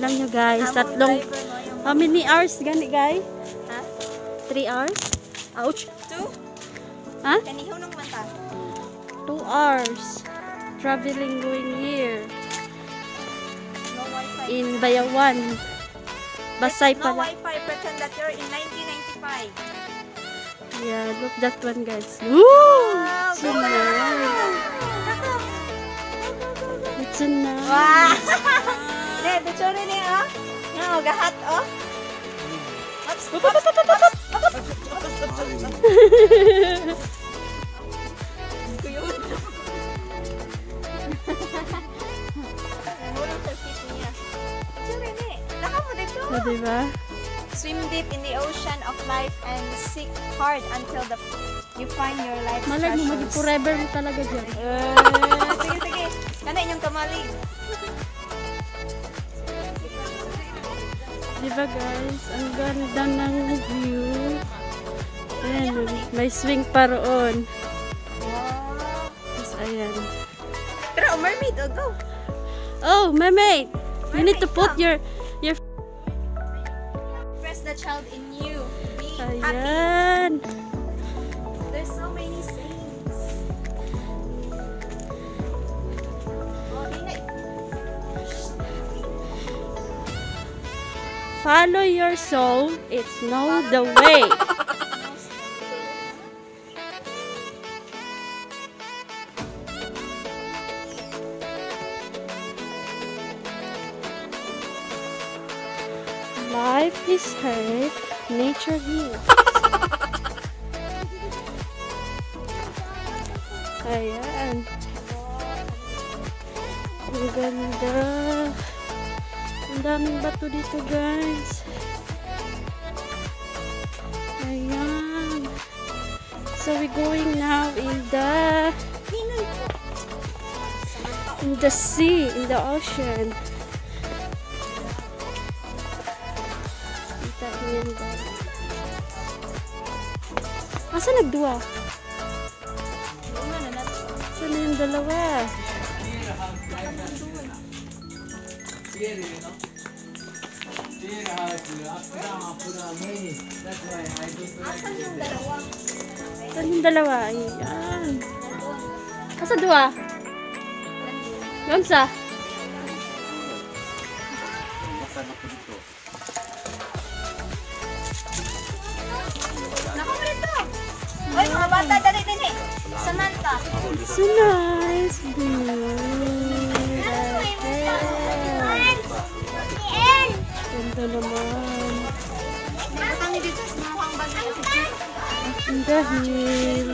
Alam nyo guys, tatlong, how many hours gani guys? Ha? Three hours? Ouch. Two? Ha? Kanihunong mata. Two hours. Traveling going here No Wi-Fi. in Bayawan. Basay No pala. Wi-Fi. Pretend that you're in 1995. Yeah, look that one guys. Woo! It's so nice. It's so nice. Wow! Ne, bitsuri ni oh. Nga, oh, gahat oh. Ups, ups, ups, ups, Kuyod. Nahulog sa feet niya. Bitsuri ni. Naka mo dito. O, diba? Swim deep in the ocean of life and seek hard until the you find your life's Malag mo, treasures. mag-forever mo talaga dyan. Eh, sige, sige. Kana inyong kamalig. Diba guys? Ang ganda ng view. Ayan, may swing pa roon. Ayan. Pero, mermaid, oh, go. Oh, mermaid! You need to put your your Press the child in you. Be happy. Ayan. There's so many Follow your soul. It's know the way. Life is hurt, nature heals. Ayan. Ang ganda. Ang daming bato dito, guys. Ayan. So, we're going now in the in the sea, in the ocean. Kita niyo yan, guys. Asa nagduwa? Una na natin. Saan na yung dalawa? Asan yung dalawa? Saan yung dalawa? Ayan. Asa duwa? Yun sa? Naku, rito! Oy, mga bata, dali, dali. Samantha. So nice. Ganda dahil.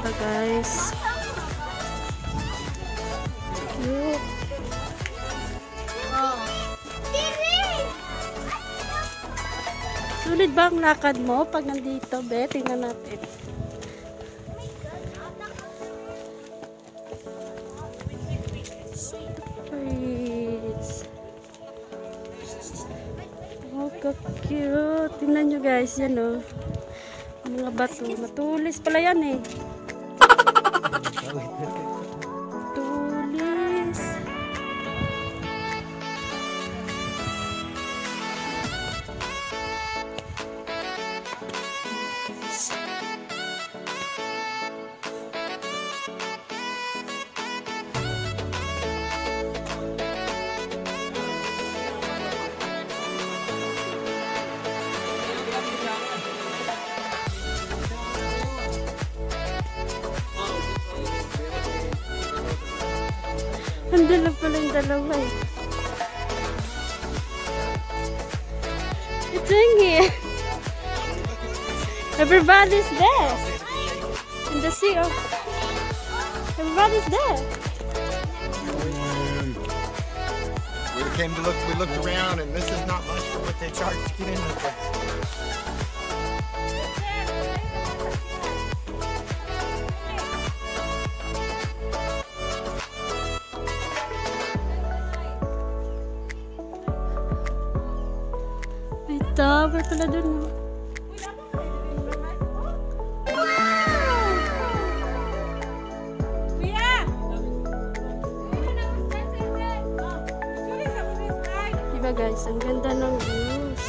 Ito guys. Cute. Sulit ba ang lakad mo pag nandito, be? Tingnan natin. Ka-cute. Tingnan nyo guys, yan oh. Ang Mga bato. Matulis pala yan eh. Pala yung dalawa eh. It's in here. Everybody's there. In the sea of... Everybody's there. We came to look, we looked around, and this is not much for what they charge to get in the place. Tower pala dun. oh. Diba guys, ang ganda ng views.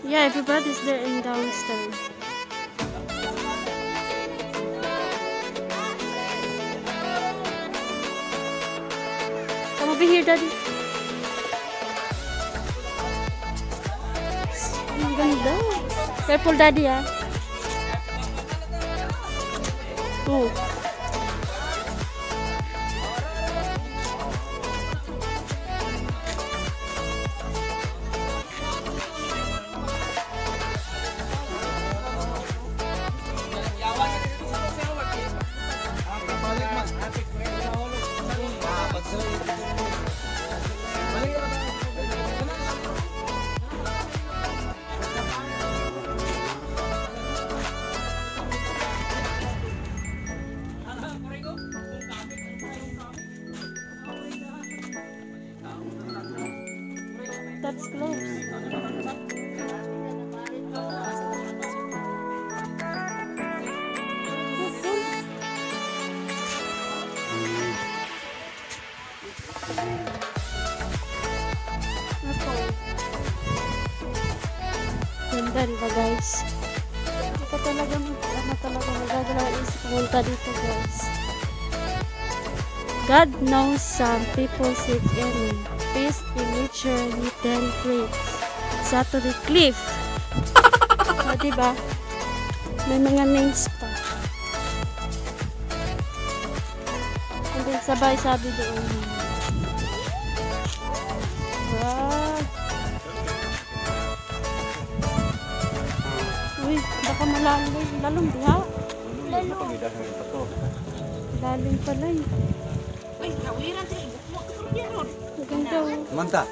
Yeah, everybody's there in downstairs. Daddy. Ang ganda. Careful, Daddy, ah. Oh. Dito guys. God knows some people seek in peace in nature hidden cliffs. Saturday Cliff. o, diba? May mga names pa. And then sabay sabi doon. Wow. Uy, baka malalim. Lalong diha. Lalim pala eh. Uy, kawiran tayo. Bukmo ka rin yan. Ang ganda oh. Manta.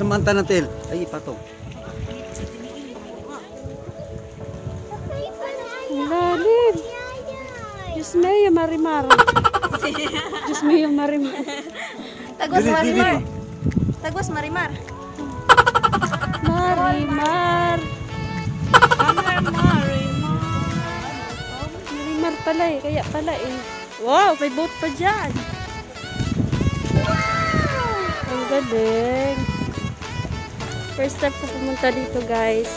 Samanta natin. Ay, ipatong. Ang lalim. Diyos mayo, marimar. Diyos mayo, marimar. Tagos Dili, dili. Marimar. Tagos Marimar. Marimar. Marimar, pala eh. Kaya pala eh. Wow, may boat pa dyan. Ang galing. First time ko pumunta dito guys.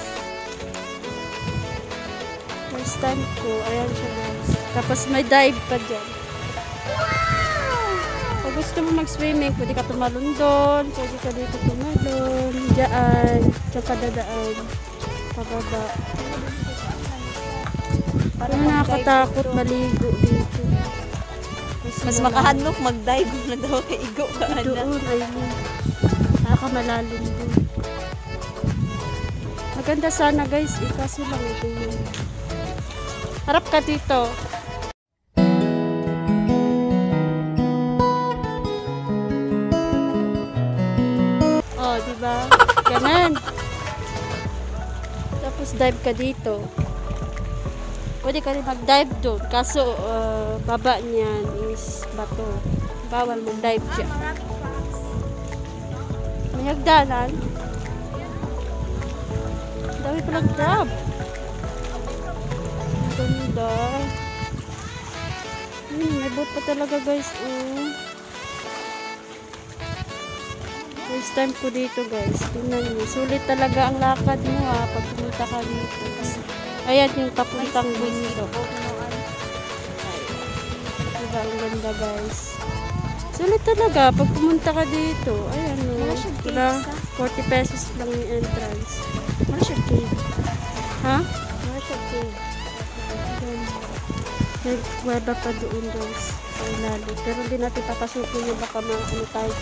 First time ko. Ayan siya guys. Tapos may dive pa dyan. Pag gusto mo mag-swimming, pwede ka tumalon doon. Pwede ka dito tumalon. Diyan. Diyan ka dadaan. Pababa. Parang nakakatakot maligo dito. Kasi Mas wala- makahanok mag-dive na daw kay Igo ka na. Doon, ayun. Nakakamalalim doon. Maganda sana guys, eh, kaso lang ito yun. Harap ka dito. Oh, di ba? Ganun. Tapos dive ka dito. Pwede ka rin mag-dive doon. Kaso, uh, baba niyan is bato. Bawal mag-dive dyan. May hagdanan. Dami palang crab. Ang ganda. Hmm, may boat pa talaga guys. Oh. First time ko dito guys. Tingnan mo. Sulit talaga ang lakad mo ha pag pumunta ka dito. Kasi, ayan yung papuntang bundok. Diba, ang ganda guys. Sulit talaga pag pumunta ka dito. Ayan o. Wala, case, 40 pesos lang yung entrance. Wala siya cave. Ha? Wala siya cave. Kuweba pa doon guys. Ay lalo. Pero hindi natin papasukin yung baka maano tayo.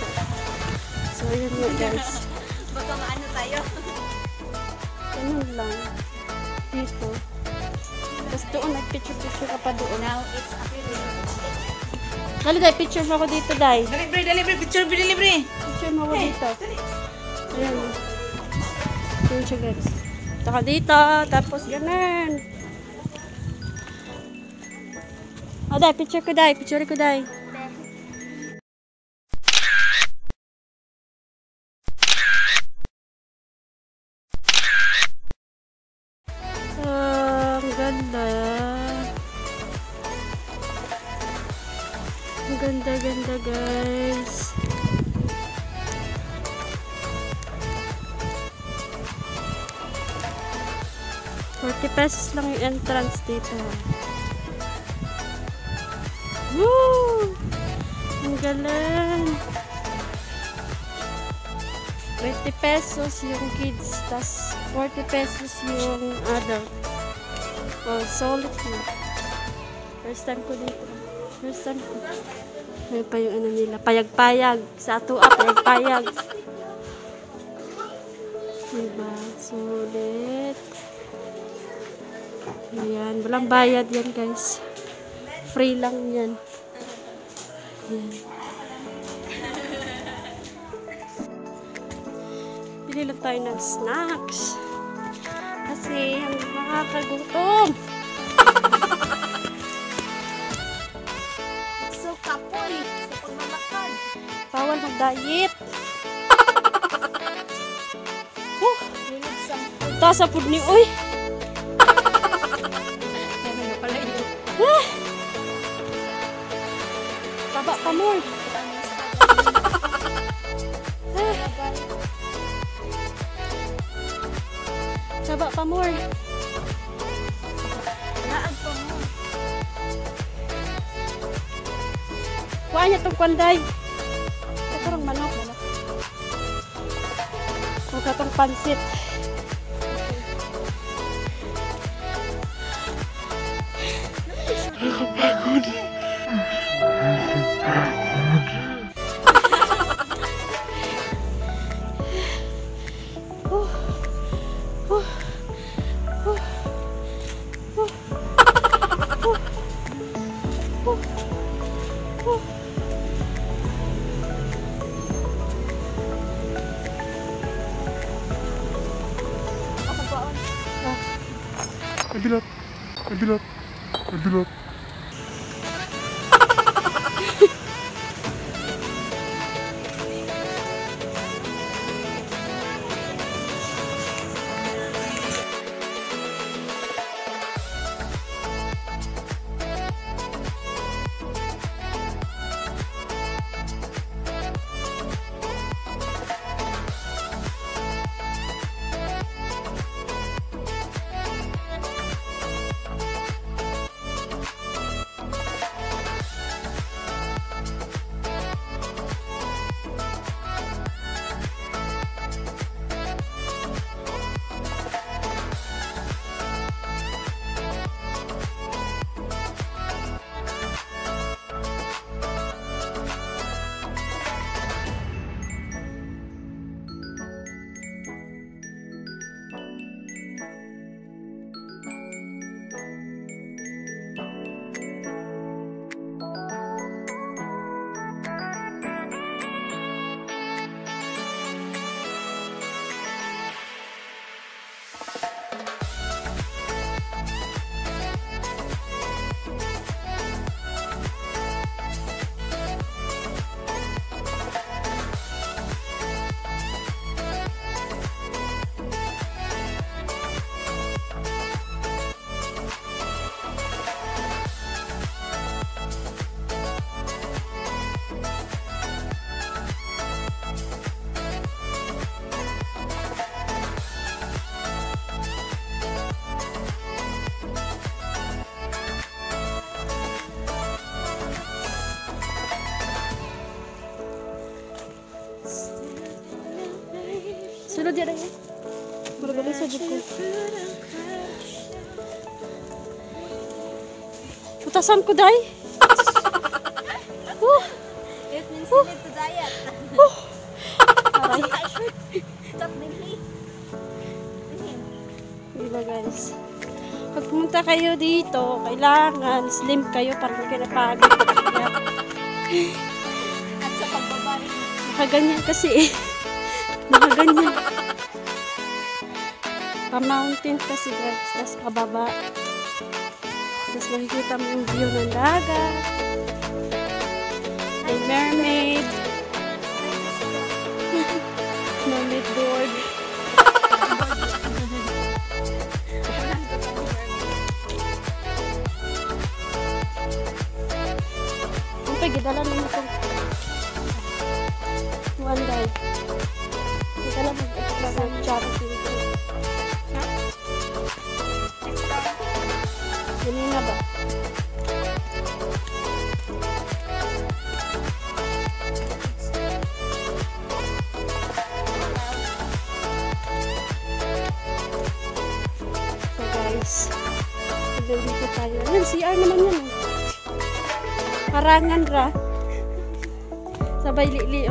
So, ayan nga guys. Baka maano tayo. Ganun lang. Dito. Tapos doon, nag-picture-picture ka pa doon. Now it's. Dali, dahil picture mo ako dito, dahil. Delivery, delivery, picture, delivery. Picture mo ako dito. Ayan. Ayan siya, guys. Saka dito, tapos ganun. O, dahil, picture ko, dahil. Picture ko, dahil. Ganda, guys. Forty pesos lang yung entrance dito. Woo! Ang galing. 20 pesos yung kids, tas 40 pesos yung adult. Oh, solid na. First time ko dito. First time ko. May pa yung ano nila, payag-payag. Sa ato ah, payag-payag. Diba? Sulit. Ayan, walang bayad yan guys. Free lang yan. Ayan. Bili lang tayo ng snacks. Kasi ang nakakagutom. Sa pagmamakad. Bawal mag-diet. Tasa pud ni oy. Ano na pala yun? Taba pa more. Taba pa more. Naag pa mo. Kuha niya tong kwanday. datang pansit. Uh, It means you need to diet. aray. Stop din eh. Diba guys? Pag pumunta kayo dito, kailangan slim kayo para hindi kayo napagod. At sa pagbabalik. Nakaganyan kasi eh. Nakaganyan. Pa-mountain kasi guys. Tapos pababa. Tapos makikita mo yung view ng dagat. May mermaid. mermaid board. Ang pagidala naman itong one day. Kita lang mag-extra charity. Harangan ra. Sabay li-li.